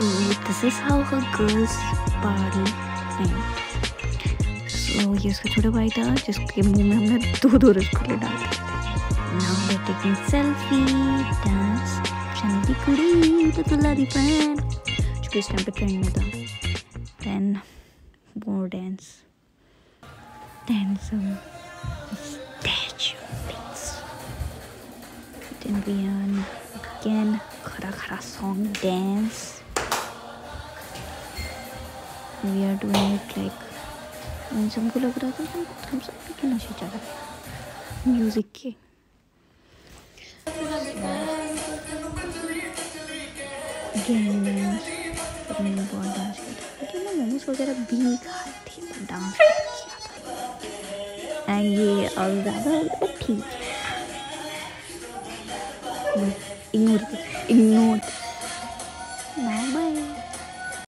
So this is how her girls party went. So ये उसका छोटा भाई था जिसके मुंह में हमने दो दो रसगुल्ले डाल दिए थे Now they're taking selfie, dance, Shani की कुड़ी तो दुल्हा दी बहन जो कि इस टाइम पे ट्रेंड में था Then more dance. Then some statue beats. Then we on again khara khara song dance. We are doing it like इन सबको लग रहा था कि हम सब के नशे चढ़ रहे म्यूज़िक के। बहुत डांस किया था। मैं मोमोज वगैरह भी पर डांस किया था। एंड ये अब ज़्यादा ठीक है। Ignore ignore now